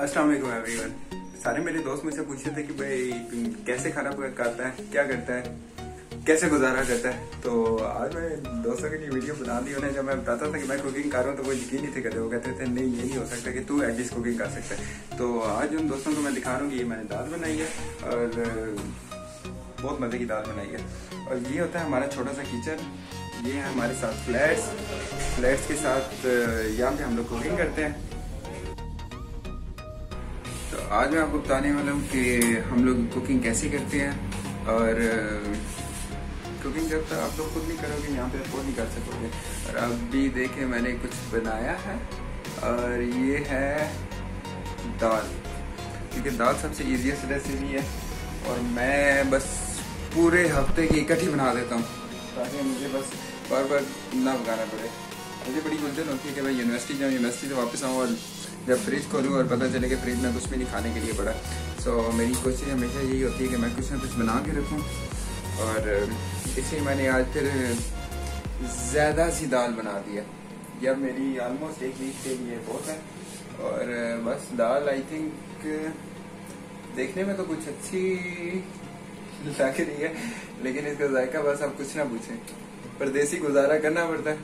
अस्सलाम वालेकुम एवरीवन सारे मेरे दोस्त मुझसे पूछते थे कि भाई, कैसे खाना पकाता है? क्या करता है? कैसे गुजारा करता है? तो आज मैं दोस्तों के लिए वीडियो बना दी उन्हें जब मैं बताता था कि मैं कुकिंग कर रहा हूँ तो वो यकीन नहीं थे करते। वो कहते थे, नहीं, ये नहीं हो सकता कि तू एटलीस्ट कुकिंग कर सकता है। तो आज उन दोस्तों को मैं दिखा रहा हूँ कि ये मैंने दाल बनाई है, और बहुत मज़े की दाल बनाई है। और ये होता है हमारा छोटा सा किचन। ये है हमारे साथ फ्लैट्स। फ्लैट्स के साथ यहाँ पे हम लोग कुकिंग करते हैं। आज मैं आपको बताने वाला हूँ कि हम लोग कुकिंग कैसे करते हैं और कुकिंग जब तक आप लोग खुद नहीं करोगे, यहाँ पे खुद नहीं कर सकोगे। और अभी देखे मैंने कुछ बनाया है और ये है दाल। क्योंकि दाल सबसे ईजिएस्ट रेसिपी है और मैं बस पूरे हफ़्ते की इकट्ठी बना देता हूँ। ताकि मुझे बस बार बार ना पकाना पड़े। मुझे बड़ी उलझन होती है कि मैं यूनिवर्सिटी जाऊँ यूनिवर्सिटी से वापस आऊँ और जब फ्रिज खोलूँ और पता चले कि फ्रिज में कुछ भी नहीं खाने के लिए पड़ा। सो so, मेरी कोशिश हमेशा यही होती है कि मैं कुछ ना कुछ बना के रखूँ। और इसलिए मैंने आज फिर ज़्यादा सी दाल बना दिया यह मेरी ऑलमोस्ट एक वीक के लिए बहुत है। और बस दाल आई थिंक देखने में तो कुछ अच्छी लग रही है लेकिन इसका जायका बस आप कुछ ना पूछें। पर देसी गुजारा करना पड़ता है।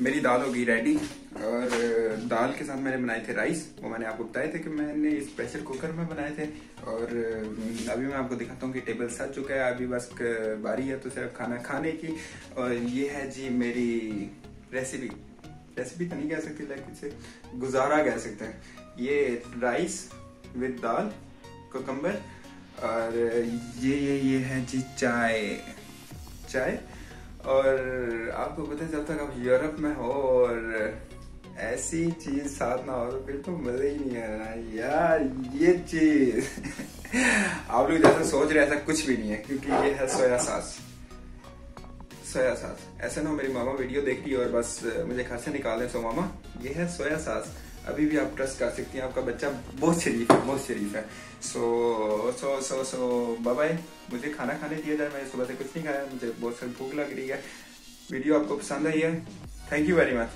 मेरी दाल होगी रेडी और दाल के साथ मैंने बनाए थे राइस वो मैंने आपको बताए थे कि मैंने प्रेशर कुकर में बनाए थे। और अभी मैं आपको दिखाता हूँ कि टेबल सज चुका है, अभी बस बारी है तो सिर्फ़ खाना, खाने की। और ये है जी मेरी रेसिपी रेसिपी तो नहीं कह सकती लाइक कुछ गुजारा कह सकते हैं। ये राइस विद दाल कोकम्बर और, ये ये ये है जी चाय। चाय? और आपको पता चलता है आप यूरोप में हो और ऐसी चीज़ साथ ना हो तो फिर तो मज़ा ही नहीं है ना। यार, ये चीज़। आप लोग जैसा सोच रहे ऐसा कुछ भी नहीं है, क्योंकि ये है सोया सास। सोया सास। ऐसा ना मेरी मामा वीडियो देख रही और बस, मुझे घर से निकाले सो मामा, ये है सोया सास। अभी भी आप ट्रस्ट कर सकती हैं, आपका बच्चा बहुत शरीफ है, बहुत शरीफ है। सो सो सो सो बाय मुझे खाना खाने दिया जाए, मैंने सुबह से कुछ नहीं खाया, मुझे बहुत सारी भूख लग रही है। वीडियो आपको पसंद आई है थैंक यू वेरी मच